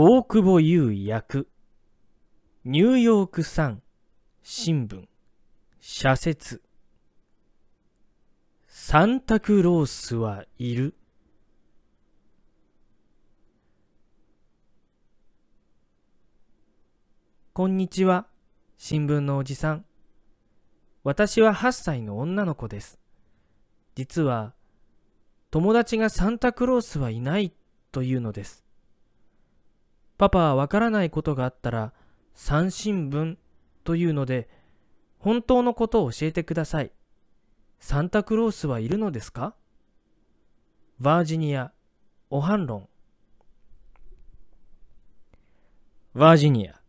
大久保優役。ニューヨーク産新聞。社説。サンタクロースはいる。こんにちは。新聞のおじさん。私は8歳の女の子です。実は友達がサンタクロースはいないというのです。パパはわからないことがあったら三新聞というので本当のことを教えてください。サンタクロースはいるのですか？バージニア、お反論。バージニア、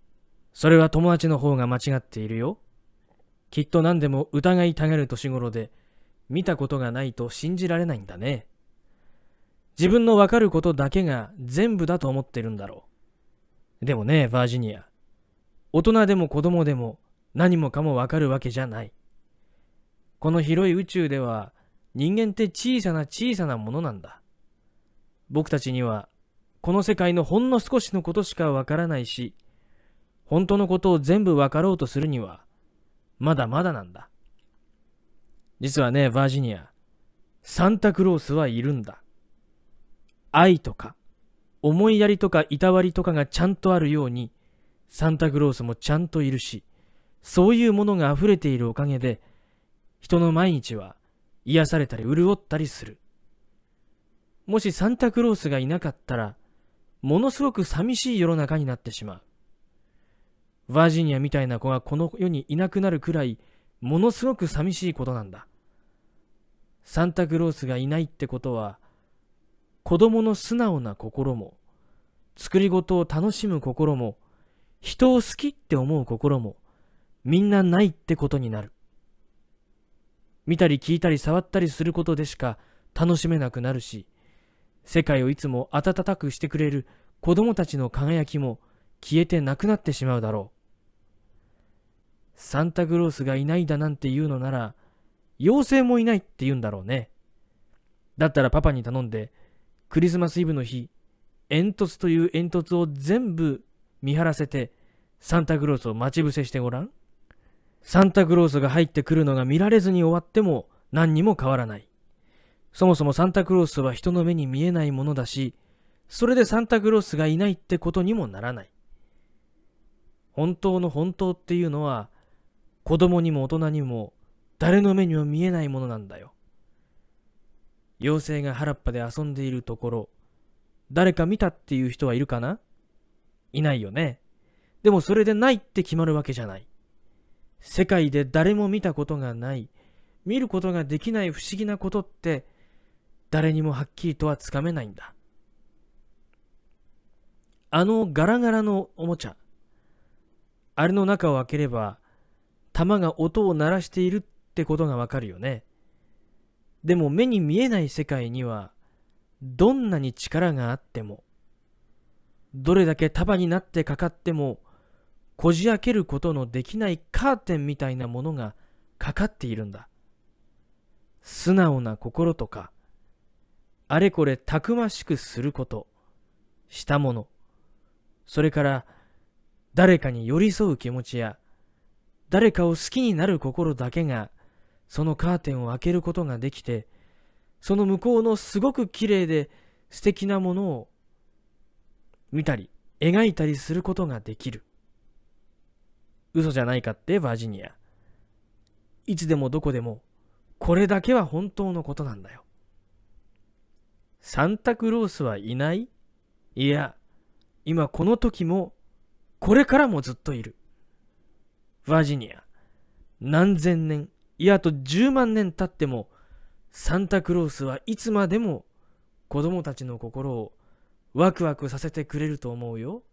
それは友達の方が間違っているよ。きっと何でも疑いたがる年頃で、見たことがないと信じられないんだね。自分のわかることだけが全部だと思ってるんだろう。でもね、バージニア。大人でも子供でも何もかもわかるわけじゃない。この広い宇宙では人間って小さな小さなものなんだ。僕たちにはこの世界のほんの少しのことしかわからないし、本当のことを全部わかろうとするにはまだまだなんだ。実はね、バージニア、サンタクロースはいるんだ。愛とか、思いやりとかいたわりとかがちゃんとあるように、サンタクロースもちゃんといるし、そういうものが溢れているおかげで、人の毎日は癒されたり潤ったりする。もしサンタクロースがいなかったら、ものすごく寂しい世の中になってしまう。バージニアみたいな子がこの世にいなくなるくらい、ものすごく寂しいことなんだ。サンタクロースがいないってことは、子供の素直な心も、作り事を楽しむ心も、人を好きって思う心も、みんなないってことになる。見たり聞いたり触ったりすることでしか楽しめなくなるし、世界をいつも温かくしてくれる子供たちの輝きも消えてなくなってしまうだろう。サンタクロースがいないだなんて言うのなら、妖精もいないって言うんだろうね。だったらパパに頼んで、クリスマスイブの日、煙突という煙突を全部見張らせて、サンタクロースを待ち伏せしてごらん。サンタクロースが入ってくるのが見られずに終わっても何にも変わらない。そもそもサンタクロースは人の目に見えないものだし、それでサンタクロースがいないってことにもならない。本当の本当っていうのは、子供にも大人にも誰の目にも見えないものなんだよ。妖精が原っぱで遊んでいるところ、誰か見たっていう人はいるかな？いないよね。でもそれでないって決まるわけじゃない。世界で誰も見たことがない、見ることができない不思議なことって、誰にもはっきりとはつかめないんだ。あのガラガラのおもちゃ。あれの中を開ければ、弾が音を鳴らしているってことがわかるよね。でも目に見えない世界には、どんなに力があっても、どれだけ束になってかかっても、こじ開けることのできないカーテンみたいなものがかかっているんだ。素直な心とか、あれこれたくましくすること、したもの、それから誰かに寄り添う気持ちや、誰かを好きになる心だけがそのカーテンを開けることができて、その向こうのすごく綺麗で素敵なものを見たり、描いたりすることができる。嘘じゃないかってバージニア。いつでもどこでも、これだけは本当のことなんだよ。サンタクロースはいない？いや、今この時も、これからもずっといる。バージニア、何千年、いやあと10万年経ってもサンタクロースはいつまでも子供たちの心をワクワクさせてくれると思うよ。